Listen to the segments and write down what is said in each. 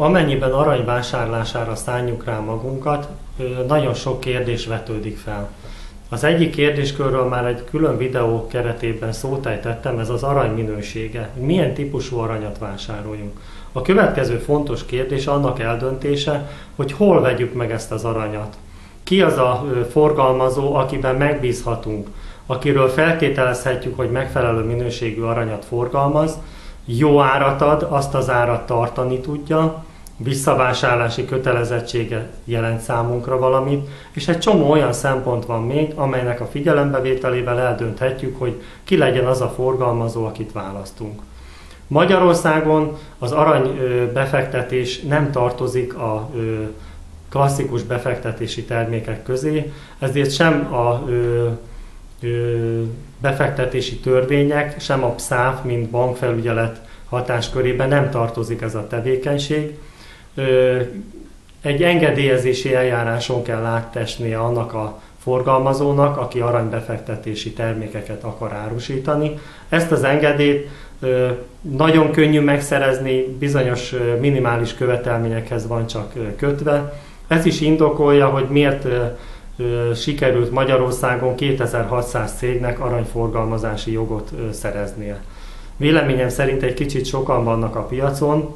Amennyiben arany vásárlására szálljuk rá magunkat, nagyon sok kérdés vetődik fel. Az egyik kérdéskörről már egy külön videó keretében szót ejtettem, ez az arany minősége. Milyen típusú aranyat vásároljunk? A következő fontos kérdés annak eldöntése, hogy hol vegyük meg ezt az aranyat. Ki az a forgalmazó, akiben megbízhatunk, akiről feltételezhetjük, hogy megfelelő minőségű aranyat forgalmaz, jó árat ad, azt az árat tartani tudja, visszavásárlási kötelezettsége jelent számunkra valamit, és egy csomó olyan szempont van még, amelynek a figyelembevételével eldönthetjük, hogy ki legyen az a forgalmazó, akit választunk. Magyarországon az arany befektetés nem tartozik a klasszikus befektetési termékek közé, ezért sem a befektetési törvények, sem a PSZÁF, mint bankfelügyelet hatáskörében nem tartozik ez a tevékenység. Egy engedélyezési eljáráson kell áttesnie annak a forgalmazónak, aki aranybefektetési termékeket akar árusítani. Ezt az engedélyt nagyon könnyű megszerezni, bizonyos minimális követelményekhez van csak kötve. Ez is indokolja, hogy miért sikerült Magyarországon 2600 cégnek aranyforgalmazási jogot szereznie. Véleményem szerint egy kicsit sokan vannak a piacon,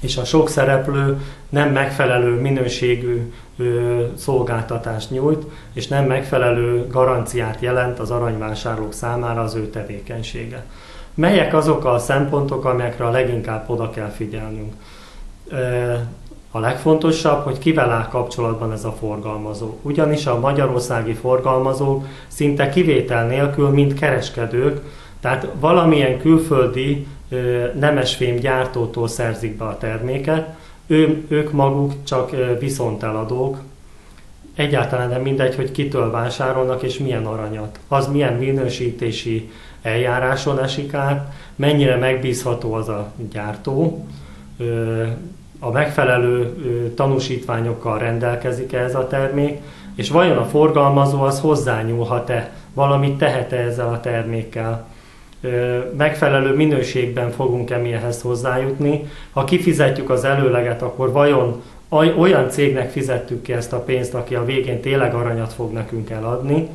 és a sok szereplő nem megfelelő minőségű szolgáltatást nyújt, és nem megfelelő garanciát jelent az aranyvásárlók számára az ő tevékenysége. Melyek azok a szempontok, amelyekre a leginkább oda kell figyelnünk? A legfontosabb, hogy kivel áll kapcsolatban ez a forgalmazó. Ugyanis a magyarországi forgalmazók szinte kivétel nélkül, mint kereskedők, tehát valamilyen külföldi nemesfém gyártótól szerzik be a terméket, ő, ők maguk csak viszonteladók, egyáltalán nem mindegy, hogy kitől vásárolnak és milyen aranyat. Az milyen minősítési eljáráson esik át, mennyire megbízható az a gyártó, a megfelelő tanúsítványokkal rendelkezik-e ez a termék, és vajon a forgalmazó az hozzányúlhat-e, valamit tehet-e ezzel a termékkel megfelelő minőségben fogunk-e hozzájutni. Ha kifizetjük az előleget, akkor vajon olyan cégnek fizettük ki ezt a pénzt, aki a végén tényleg aranyat fog nekünk eladni,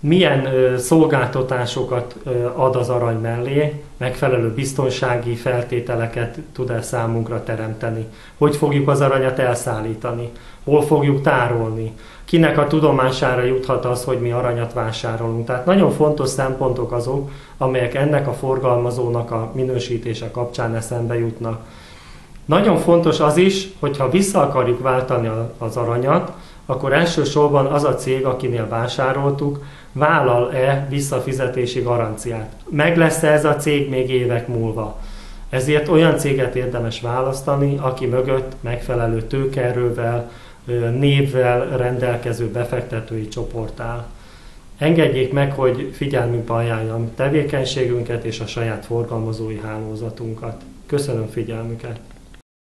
milyen szolgáltatásokat ad az arany mellé, megfelelő biztonsági feltételeket tud el számunkra teremteni, hogy fogjuk az aranyat elszállítani, hol fogjuk tárolni, kinek a tudomására juthat az, hogy mi aranyat vásárolunk. Tehát nagyon fontos szempontok azok, amelyek ennek a forgalmazónak a minősítése kapcsán eszembe jutnak. Nagyon fontos az is, hogyha vissza akarjuk váltani az aranyat, akkor elsősorban az a cég, akinél vásároltuk, vállal-e visszafizetési garanciát. Meg lesz-e ez a cég még évek múlva? Ezért olyan céget érdemes választani, aki mögött megfelelő tőkerővel, névvel rendelkező befektetői csoport áll. Engedjék meg, hogy figyelmünkbe ajánljam tevékenységünket és a saját forgalmazói hálózatunkat. Köszönöm figyelmüket!